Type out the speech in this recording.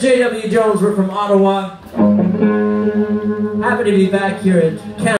J.W. Jones. We're from Ottawa. Happy to be back here at Canada.